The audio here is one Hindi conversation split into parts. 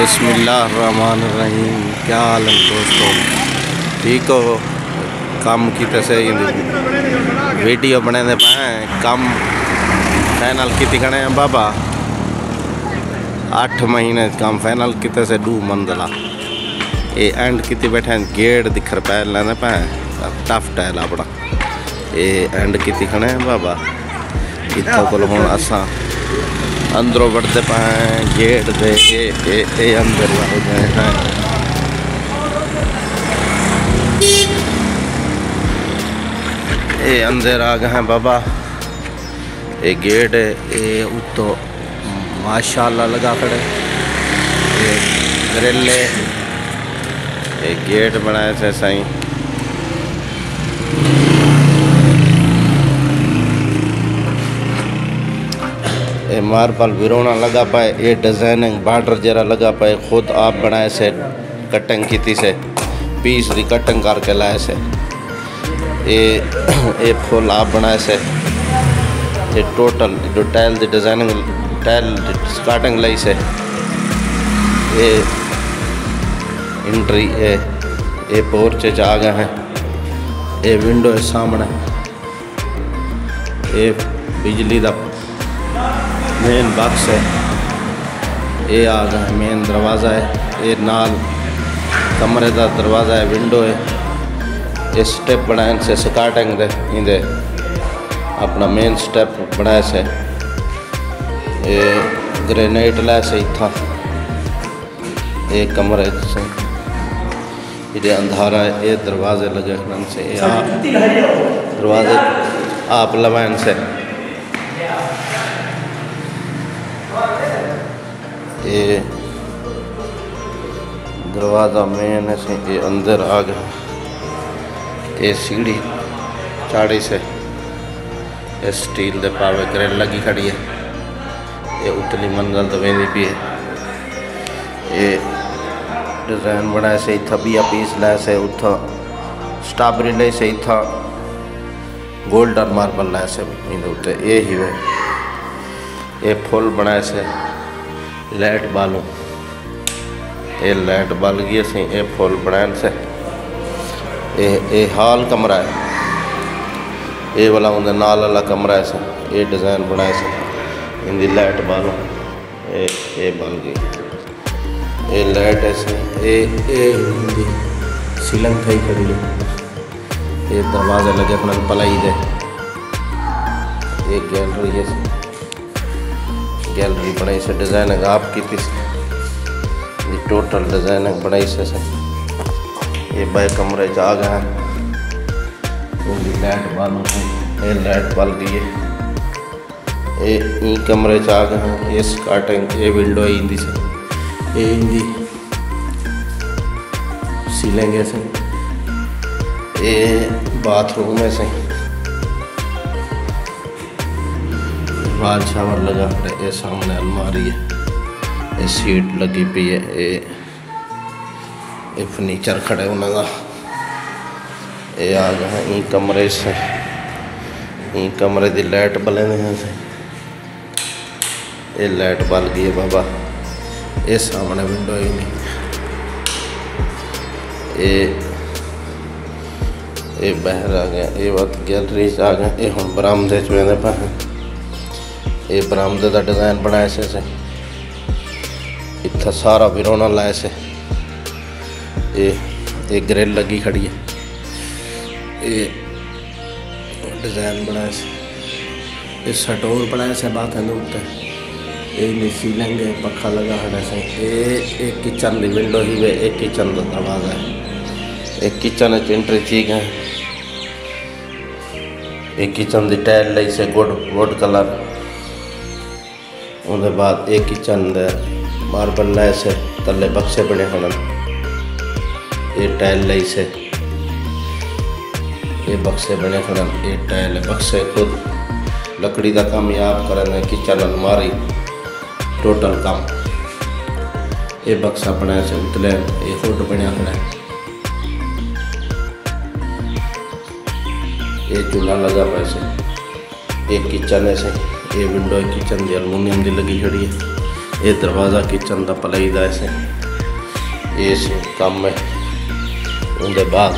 बिस्मिल्लाहिर्रहमानिर्रहीम। क्या हाल है दोस्तों? ठीक हो? कम की से वीडियो बने दे पाए कम फाइनल की कने बाबा। अठ महीने कम फाइनल किते से दू मंजिला ये एंड की बैठे गेट दिखर पै लेने पाए टफ टैल अपना ये एंड की खने बाबा। इतों को हूँ असा अंदरों बढ़ते ए, ए अंदर गए हैं ये अंदर आ गए हैं बाबा? ये गेट है ये माशाल्लाह लगा खड़े। ये ग्रिले ये गेट बनाए थे सही ये मार्बल विरोना लगा पाए ये डिज़ाइनिंग बार्डर जरा लगा पाए खुद आप बनाए से कटिंग की से पीस की कटिंग करके लाए से ये ये फुल आप बनाए से ये टोटल जो टाइल की डिज़ाइनिंग टाइल स्टार्टिंग लाई से ये इंट्री ये ये पोर्च आ गए हैं ये विंडो है सामने ये बिजली का मेन बक्स है। ये आ गया मेन दरवाज़ा है। ये नाल कमरे का दरवाज़ा है विंडो है। ये स्टेप बनाए से स्टार्टिंग दे इंदे। अपना मेन स्टेप बनाए से। ये ग्रेनाइट लै से इतना ये कमरे से। ये अंधारा है ये दरवाजे लगे से। दरवाजे आप लवाइन से। ये दरवाज़ा मेन है से ये अंदर आ गया। ये सीढ़ी चाड़ी से ये स्टील दे पावे ग्रिल लगी खड़ी है। ये उतली मंजिल तो वेंदी भी है। ये डिज़ाइन बनाए से इतना बिया पीस लै से उथा स्ट्रॉबेरी ले से इतना गोल्डन मार्बल लै से उत्ते ये ही वे ये फुल बनाए से लाइट बालू ये लाइट बल गई असी ये फुल बनाने से ये ये हॉल कमरा है ये वाला उनके नाल वाला कमरा है ये डिज़ाइन बनाए से इनकी लाइट बालू ये ये बल गई ये लाइट है ये ये सीलिंग थी खड़ी है ये दरवाजे लगे अपने पलाई दे ये गैलरी है गैलरी बनाई से डिज़ाइनिंग आप की ये टोटल डिज़ाइनिंग बनाई से से। ये बाय कमरे गए हैं। लाइट बल ये लाइट बल गई ये ई कमरे गए हैं, ये स्टार्टिंग ये विंडो इंदी से। ये इंदी सीलिंग है से। ये बाथरूम है सही बाहर शावर लगा खड़े ये सामने अलमारी है। ये सीट लगी पी है ये ये फर्नीचर खड़े उन्होंने ये आ गए ई कमरे से। ई कमरे की लाइट बले हैं ये लाइट बल गई है बाबा। ये सामने विंडो ही नहीं। ये ये बहर आ गया ये वक्त गैलरी आ गया ये हम बरामदे च पे ये बरामदे का डिज़ाइन बनाया से इतना सारा विरोना लाया से ये ये ग्रिल लगी खड़ी है ये डिज़ाइन बनाया से ये सटोर बनाया से बात है उत्ते ये सीलिंग है पखा लगा खड़ा से ये एक किचन की विंडो ही है एक किचन का दरवाज़ा है एक किचन एंट्री चीज़ है एक किचन की टाइल लाई से गुड कलर उसके बाद एक किचन मार्बल लाए से तले बक्से बने हन। ये टाइल बक्से बने हन। ये टाइल बक्से खुद। लकड़ी का काम आप करें किचन अलमारी टोटल काम। ये बक्सा बनाया से उतले, ये हुड बनया खड़ा ये चूल्हा लगा पैसे एक किचन है से। ये विंडो है किचन की अलमूनियम की लगी खड़ी है। ये दरवाज़ा किचन का पलाई का ऐसे। ये कम है। उनके बाद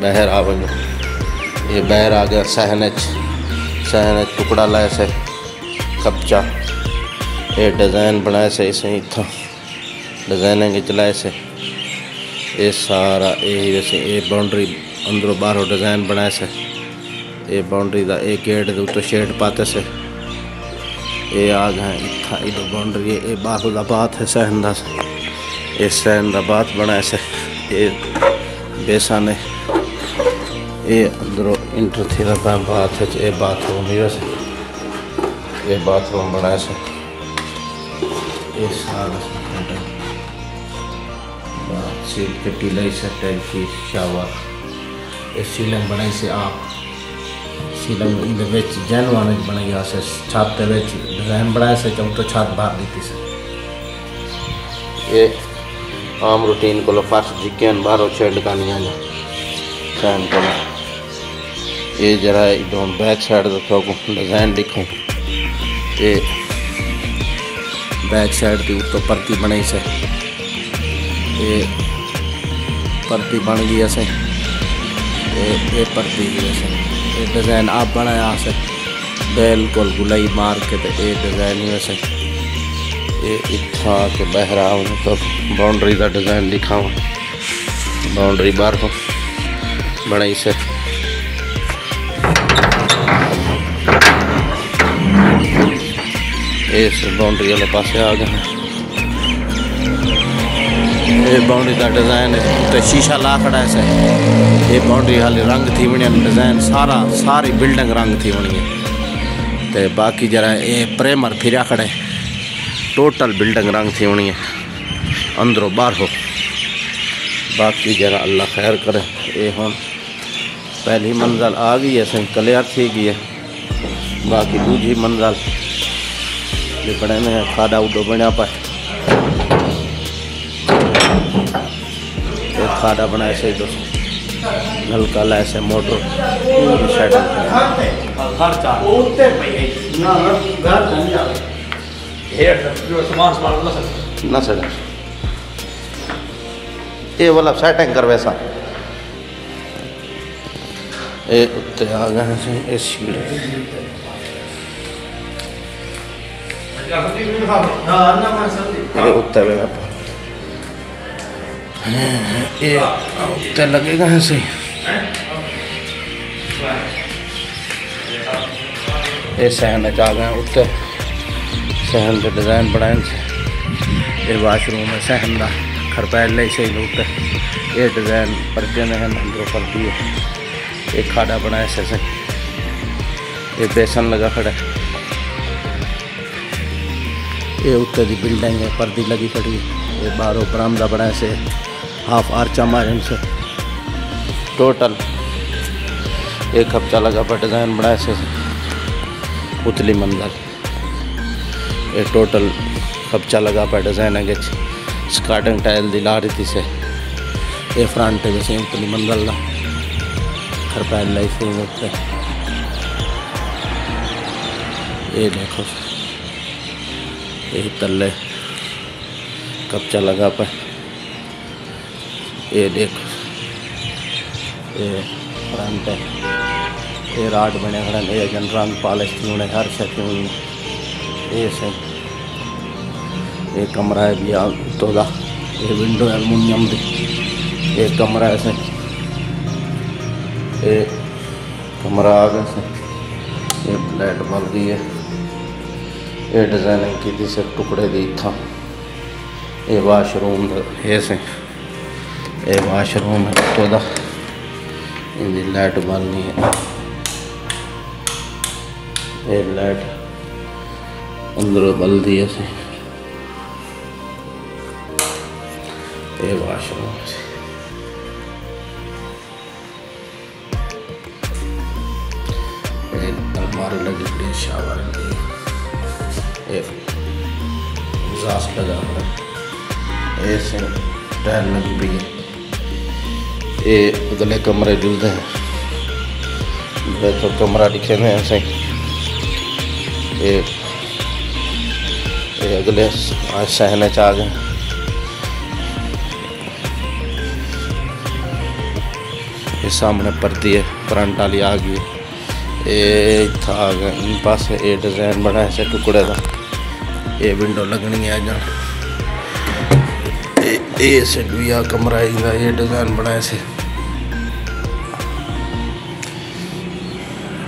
बहर आ वञो। ये बहर आ गया सहन सहन टुकड़ा लाए से कपचा ये डिज़ाइन बनाए से इसे इतना डिज़ाइन के चलाए से। ये सारा ये वैसे ये बाउंड्री अंदरों बाहरों डिज़ाइन बनाए से। ये बाउंड्री का ये गेट के उत्ते शेड पाते से। ये आ गए इतना इधर बाउंड्री, ये बाहर का बात है सहन का ये का बात बनाए ये बेसन। है ये अंदरों इंटर थी बात है, ये बाथरूम ही वैसे ये बाथरूम बनाए से। ये सारा सील कट्टी लाई से टैंकी शावर। ये सीलिंग बनाई से आप इन जैन वाने बनाई से छत डिज़ाइन बनाया से चम तो छत बाहर दी से। ये आम रूटीन को फर्श जिके बाहरों छेड़ को ये जरा एकदम बैक साइड तो डिज़ाइन लिखूँ। ये बैक साइड की उत्तो परती बनाई से। ये परती बन गई असें। ये परती गई असें। डिज़ाइन आप बनाया असें बिल्कुल गुलाई मार के तो ये डिज़ाइन ही असें ये इतना के बहरा तो बाउंड्री का डिज़ाइन लिखा हुआ बाउंड्री बाहर बनाई से। इस बाउंड्री वाले पास आ गए ये बाउंड्री का डिज़ाइन तो शीशा ला खड़ा है ये बाउंड्री हाली रंग थी वनी डिज़ाइन सारा सारी बिल्डिंग रंग थी वनी तो बाकी जरा ये प्रेमर फिर खड़ा टोटल बिल्डिंग रंग थी वनी अंदरों बाहर हो बाकी जरा अल्लाह खैर करे ये हम पहली मंजिल आ गई है सही क्लियर थी गई है बाकी दूजी मंजिल बने में खादा उडो बनया पाए खादा बनाए से दोस्तों। नलका लाए से मोटर पूरी सेटिंग ना सर। ये वाला सेटिंग कर वैसा। ये उत्ते आ गए हैं इस सीढ़ी। उत्ते उत्ते लगेगा ऐसे? ये सहन आ गए उत्ते सहन के डिज़ाइन बनाए ये वाशरूम है सहन का खरपैल सही उत्ते ये डिज़ाइन परदे में है अंदरों परदी है। ये खाड़ा बनाया से ये बेसन लगा खड़ा ये उत्तर की बिल्डिंग है, पर्दी लगी खड़ी ये बाहरों बरामदा बना से हाफ़ आर्चा मारे से टोटल एक हफ़्ता लगा पर डिज़ाइन बनाए से। उतली मंजिल ये टोटल खपचा लगा पर डिज़ाइन है स्कार्टिंग टाइल दिला रही थी से। ये फ्रंट जैसे उतली मंजिल का घर पैर लाइफ ये देखो। यही तल्ले कब्जा लगा पर। ये देख। ये फ्रंट है ये राड बने खड़े ये जन रंग पॉलिश थी हर शक हुई ये से। ये कमरा है भी तो ये विंडो एलमुनियम दी। ये कमरा है से। ये कमरा आ गया से। ये लाइट बल गई है। ये डिज़ाइनिंग की थी, सिर्फ़ टुकड़े दी था। ये वाशरूम ये से। वाशरूम है तो दा इनकी लाइट है। अंदर बल दी है ये वाशरूम अलमारी लगी पड़ी शावर एग्जास्ट लगा हुआ है। ऐसे टायर लगी पी है। ये अगले कमरे जुलते हैं। तो कमरा दिखे में ऐसे ये ये अगले सहने च आ गए ये सामने परती है फ्रंट वाली आ गई। ये गया इन पास ये डिज़ाइन बनाया से टुकड़े का ये विंडो लगनी है, जान। ये से भी आ कमरा ये डिज़ाइन बनाया से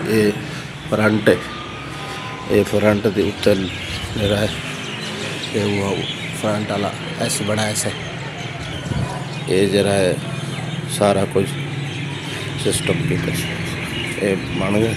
ये फ्रंट ये फ्रंट के उत्तर रहा है। ये वो फ्रंट वाला, ऐसे बनाया से ये जरा है सारा कुछ सिस्टम की ये मान गए